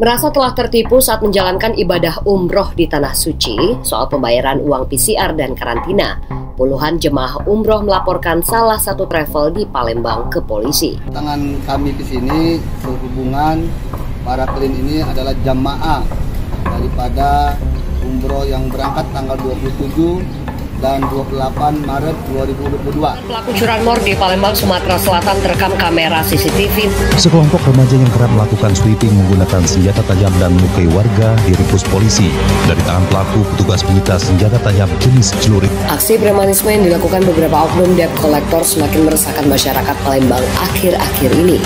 merasa telah tertipu saat menjalankan ibadah umroh di Tanah Suci soal pembayaran uang PCR dan karantina. Puluhan jemaah umroh melaporkan salah satu travel di Palembang ke polisi. Tangan kami di sini sehubungan para klien ini adalah jamaah daripada umroh yang berangkat tanggal 27 dan 28 Maret 2022. Pelaku curanmor di Palembang, Sumatera Selatan terekam kamera CCTV. Sekelompok remaja yang kerap melakukan sweeping menggunakan senjata tajam dan melukai warga diringkus polisi. Dari tangan pelaku, petugas menyita senjata tajam jenis celurit. Aksi premanisme yang dilakukan beberapa oknum debt kolektor semakin meresahkan masyarakat Palembang akhir-akhir ini.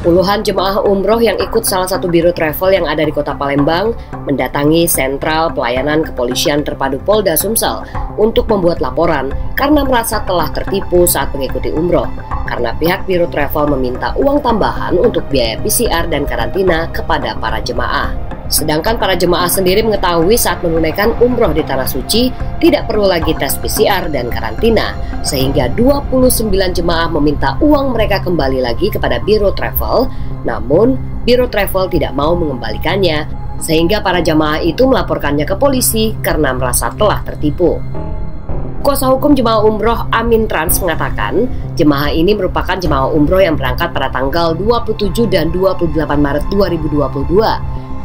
Puluhan jemaah umroh yang ikut salah satu biro travel yang ada di kota Palembang mendatangi sentral pelayanan kepolisian terpadu Polda Sumsel untuk membuat laporan karena merasa telah tertipu saat mengikuti umroh karena pihak biro travel meminta uang tambahan untuk biaya PCR dan karantina kepada para jemaah. Sedangkan para jemaah sendiri mengetahui saat menunaikan umroh di Tanah Suci tidak perlu lagi tes PCR dan karantina, sehingga 29 jemaah meminta uang mereka kembali lagi kepada Biro Travel, namun Biro Travel tidak mau mengembalikannya, sehingga para jemaah itu melaporkannya ke polisi karena merasa telah tertipu. Kuasa hukum jemaah umroh Amin Trans mengatakan, jemaah ini merupakan jemaah umroh yang berangkat pada tanggal 27 dan 28 Maret 2022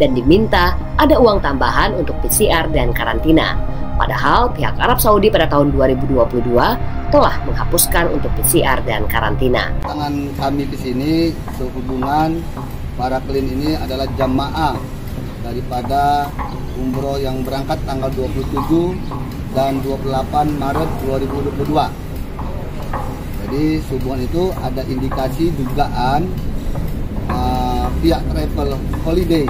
dan diminta ada uang tambahan untuk PCR dan karantina. Padahal pihak Arab Saudi pada tahun 2022 telah menghapuskan untuk PCR dan karantina. Tangan kami di sini sehubungan para klien ini adalah jamaah daripada umroh yang berangkat tanggal 27 dan 28 Maret 2022. Jadi sehubungan itu ada indikasi dugaan uh, pihak travel holiday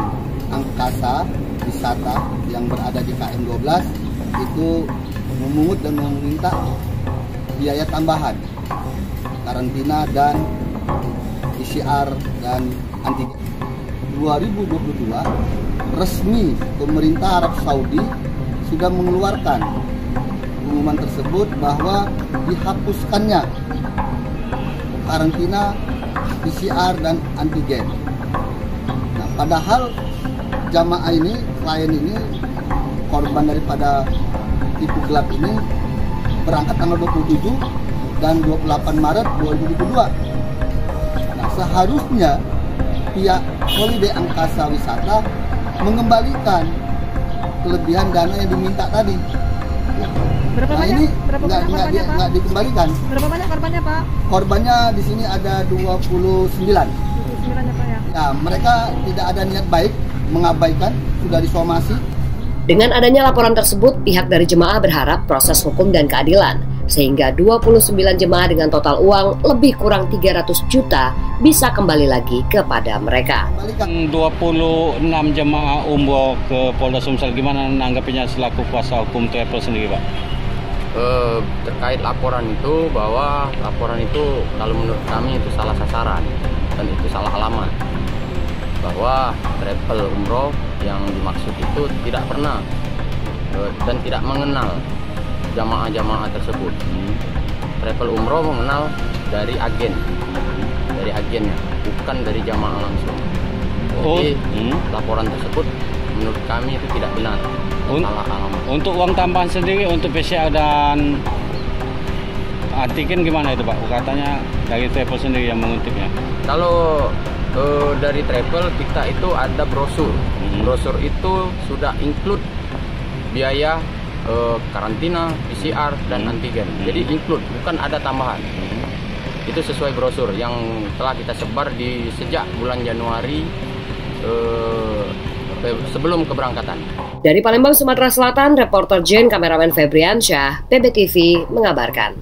angkasa wisata yang berada di KM 12 itu memungut dan meminta biaya tambahan karantina dan PCR dan antigen 2022 resmi pemerintah Arab Saudi sudah mengeluarkan pengumuman tersebut bahwa dihapuskannya karantina PCR dan antigen. Nah, padahal jamaah ini, klien ini, korban daripada tipu gelap ini berangkat tanggal 27 dan 28 Maret 2022. Nah, seharusnya pihak Holiday Angkasa Wisata mengembalikan kelebihan dana yang diminta tadi. Berapa nah, banyak? ini Berapa nggak banyak nggak korbannya, Pak? nggak dikembalikan. Berapa banyak korbannya Pak? Korbannya di sini ada 29. 29 ya Pak ya? Nah, mereka tidak ada niat baik mengabaikan, sudah disomasi. Dengan adanya laporan tersebut, pihak dari jemaah berharap proses hukum dan keadilan, sehingga 29 jemaah dengan total uang lebih kurang 300 juta bisa kembali lagi kepada mereka. 26 jemaah umroh ke Polda Sumsel gimana nanggapinya selaku kuasa hukum travel sendiri Pak? Eh, terkait laporan itu bahwa laporan itu kalau menurut kami itu salah sasaran dan itu salah alamat bahwa travel umroh yang dimaksud itu tidak pernah eh, dan tidak mengenal jamaah-jamaah tersebut. Travel umroh mengenal dari agen, dari agennya, bukan dari jamaah langsung. Oh, Jadi hmm. laporan tersebut menurut kami itu tidak benar, Un- salah alamat. Untuk uang tambahan sendiri untuk PCR dan antigen gimana itu Pak? Katanya dari travel sendiri yang mengutipnya. Kalau eh, dari travel kita itu ada brosur. Hmm. Brosur itu sudah include biaya eh, karantina, PCR dan Hmm. antigen. Hmm. Jadi include, bukan ada tambahan. Itu sesuai brosur yang telah kita sebar di sejak bulan Januari eh, fe- sebelum keberangkatan. Dari Palembang, Sumatera Selatan, reporter Jane kameramen Febriansyah, PBTV mengabarkan.